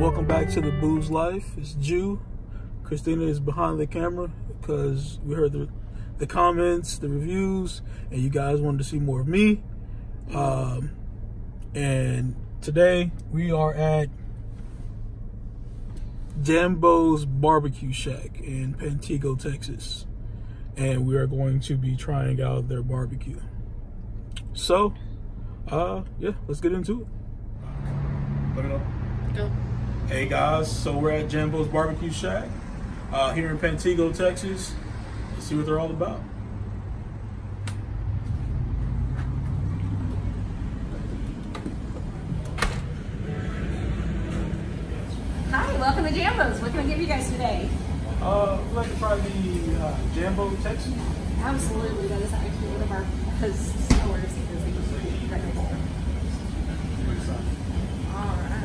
welcome back to the Boose Life. It's Jew. Christina is behind the camera because we heard the the comments, the reviews, and you guys wanted to see more of me. Um, and today we are at Jambo's Barbecue Shack in Pantego, Texas. And we are going to be trying out their barbecue. So, uh, yeah, let's get into it. Let me know. Go. Hey guys, so we're at Jambo's Barbecue Shack uh, here in Pantego, Texas. Let's see what they're all about. Hi, welcome to Jambos. What can I give you guys today? Uh, we'd like to try the uh, Jambo Texan. Absolutely, that is actually one of our stores. All right.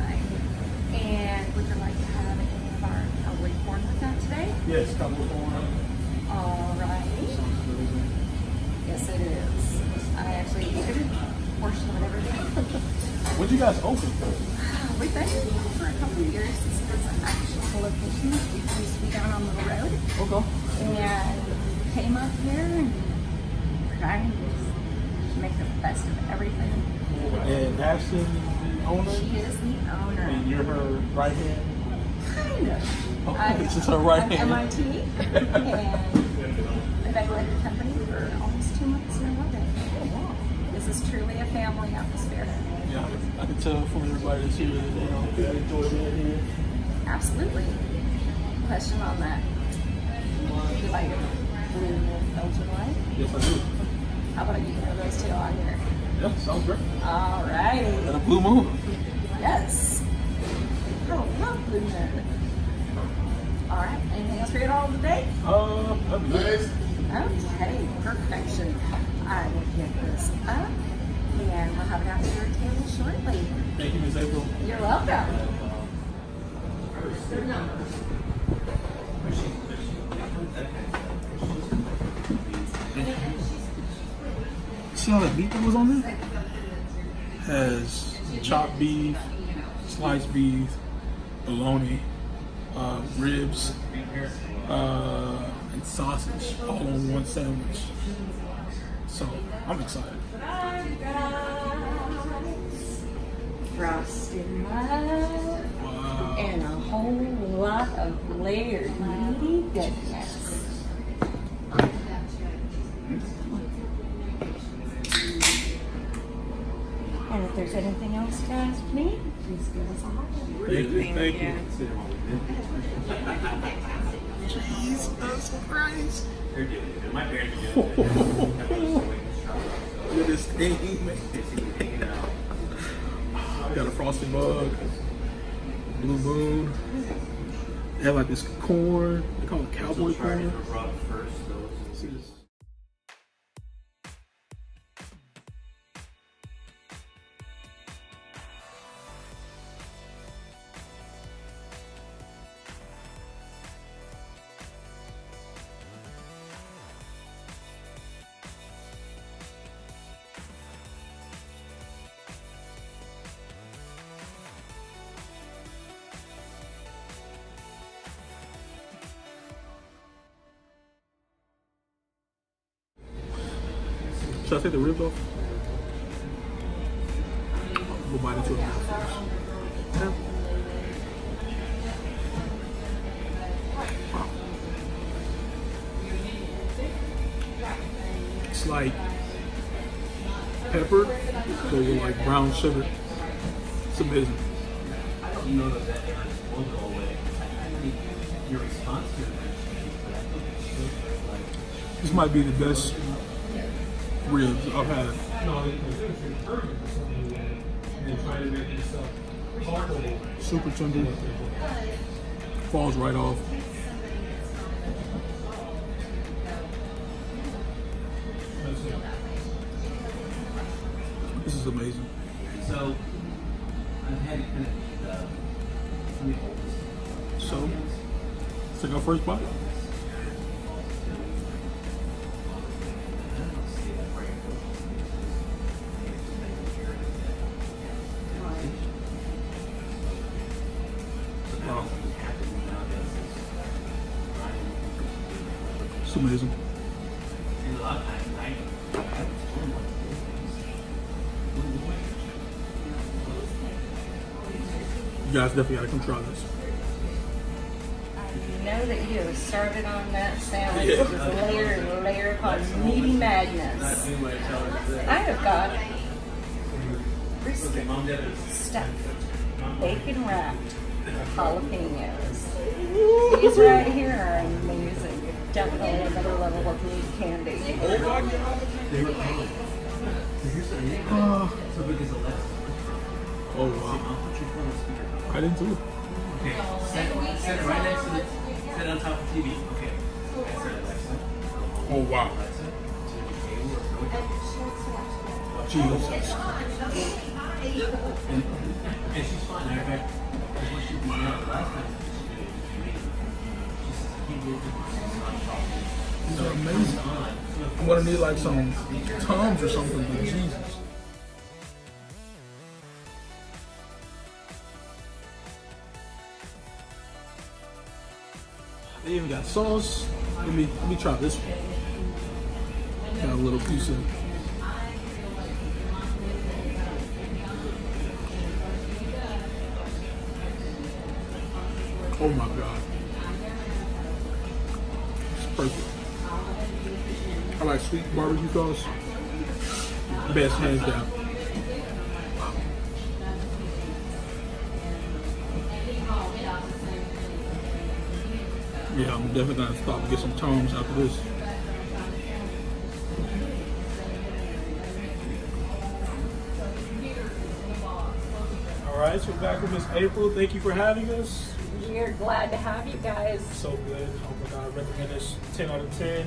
And would you like to have any of our cowboy corn with that today? Yes, couple of corn. All right. Yes, it is. I actually eat a portion of it every day. What'd you guys open? We've been here for a couple of years. This is an actual location. We used to be down on the road. Okay. and came up here and trying to make the best of everything. And Ashton, the owner, She is the owner. and you're her right hand. Kind of. Oh, I- this is her right I'm hand. MIT, and I've been with the company for almost two months now. Oh, this is truly a family atmosphere. Yeah, I can tell from everybody that's here that you know they enjoy being here. Absolutely. Question on that. Do You like blue Belgian white? Yes, I do. How about you throw those two on here? Yeah, sounds great. All righty. And a blue moon. Yes. Oh, lovely man. All right. Anything else for at all today? Uh, that'd be nice. Okay, perfection. I will get this up and we'll have it out to your table shortly. Thank you, Miss April. You're welcome. See all that beef that was on there? Has chopped beef, sliced beef, bologna, uh, ribs, uh, and sausage all on one sandwich. So I'm excited. Frosted mud Wow. and a whole lot of layered meaty goodness. And if there's anything else to ask me, please give us a holler. Thank you. Thank you. Look at this thing, man. Got a frosted mug, blue moon. They have like this corn. They call it cowboy corn. Should I take the ribs off? We'll bite into it. It's like pepper, but with like brown sugar. It's amazing. know that that will go away. Your response to it This might be the best ribs I've had. Super tender. Falls right off. This is amazing. So I've had kind of uh, let me hold this. So, let's take our first bite. What do you guys definitely gotta come try this. I know that you have started on that sandwich. Yeah. It was layer and layer upon meaty madness. Not doing what I tell her to do. I have got brisket stuffed, bacon wrapped jalapenos. These right here are amazing. Definitely another level of meat candy. Oh my god. they were paying. So here's the thing. Uh, So because Alexa, oh wow. put your phone on speaker. I didn't do it. Okay, set, set it right next to the, set on top of the TV. Okay. I said Oh wow. Alexa, to the cable or go with Jesus. And, and she's fine. Matter of fact, that's what she did last time. These are amazing. I'm gonna need like some Tums or something, but Jesus. They even got sauce. Let me let me try this one. Got a little piece of Oh my god. Perfect. I like sweet barbecue sauce. Best hands down. Yeah, I'm definitely gonna stop and get some Tums after this. All right, so we're back with Miss April. Thank you for having us. We're glad to have you guys. So good. Oh my God, I recommend this 10 out of 10.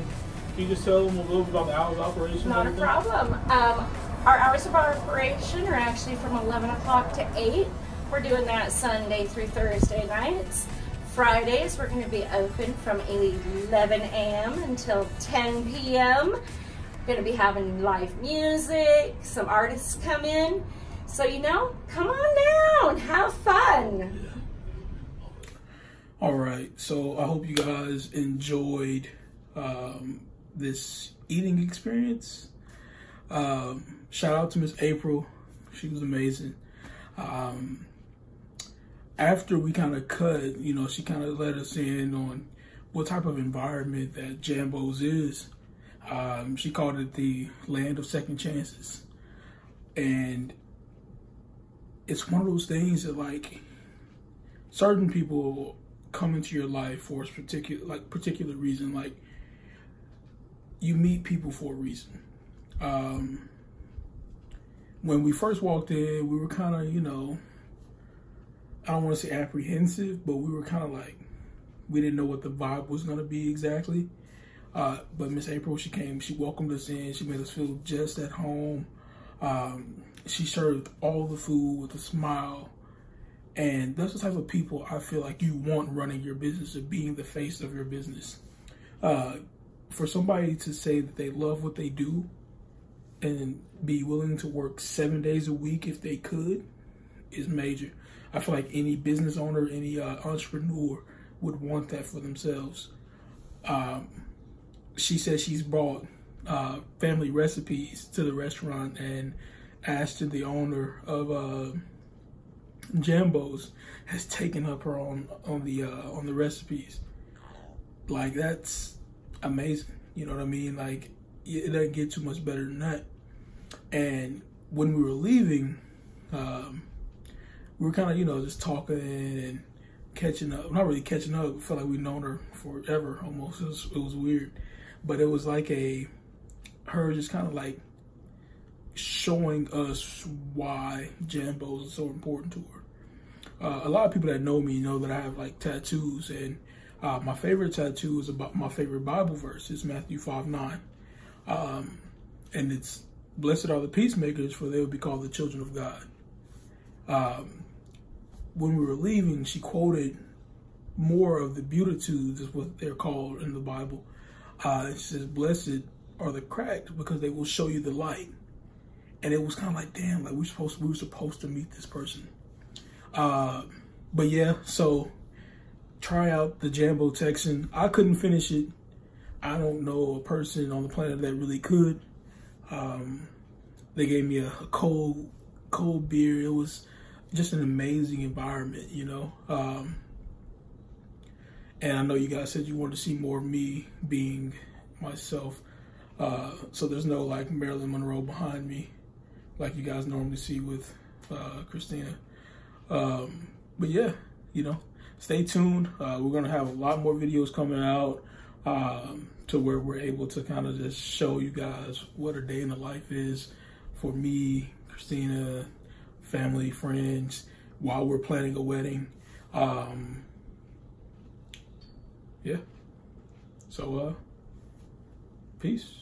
Can you just tell them a little bit about the hours of operation? Not a problem. Um, our hours of operation are actually from 11 o'clock to 8. We're doing that Sunday through Thursday nights. Fridays, we're going to be open from 11 a.m. until 10 p.m. We're Going to be having live music, some artists come in. So, you know, come on down, have fun. All right, so I hope you guys enjoyed um, this eating experience. Um, shout out to Miss April, she was amazing. Um, after we kind of cut, you know, she kind of let us in on what type of environment that Jambos is. Um, she called it the land of second chances, and it's one of those things that like certain people come into your life for a particular like particular reason like you meet people for a reason. Um when we first walked in we were kind of you know i don't want to say apprehensive but we were kind of like we didn't know what the vibe was going to be exactly. Uh but miss april she came she welcomed us in she made us feel just at home. Um she served all the food with a smile and that's the type of people I feel like you want running your business or being the face of your business. Uh, for somebody to say that they love what they do and be willing to work seven days a week if they could is major. I feel like any business owner, any uh, entrepreneur would want that for themselves. Um, she says she's brought uh, family recipes to the restaurant and Ashton, the owner of uh, Jambos has taken up her on on the uh, on the recipes. Like that's amazing. You know what I mean? Like it doesn't get too much better than that. And when we were leaving, um, we were kind of you know just talking and catching up. Not really catching up. Felt like we'd known her forever almost. It was, it was weird, but it was like a her just kind of like showing us why Jambos is so important to her. Uh, a lot of people that know me know that I have like tattoos, and uh, my favorite tattoo is about my favorite Bible verse. is Matthew 5 9. Um, and it's, Blessed are the peacemakers, for they will be called the children of God. Um, when we were leaving, she quoted more of the Beatitudes, is what they're called in the Bible. Uh, it says, Blessed are the cracked because they will show you the light. And it was kind of like, damn, like we supposed we were supposed to meet this person. Uh, but yeah, so try out the Jambo Texan. I couldn't finish it. I don't know a person on the planet that really could. Um, they gave me a, a cold, cold beer. It was just an amazing environment, you know. Um, and I know you guys said you wanted to see more of me being myself. Uh, so there's no like Marilyn Monroe behind me, like you guys normally see with uh, Christina. Um, but yeah, you know, stay tuned. Uh, we're gonna have a lot more videos coming out um, to where we're able to kind of just show you guys what a day in the life is for me, Christina, family, friends, while we're planning a wedding. Um, yeah. So, uh, peace.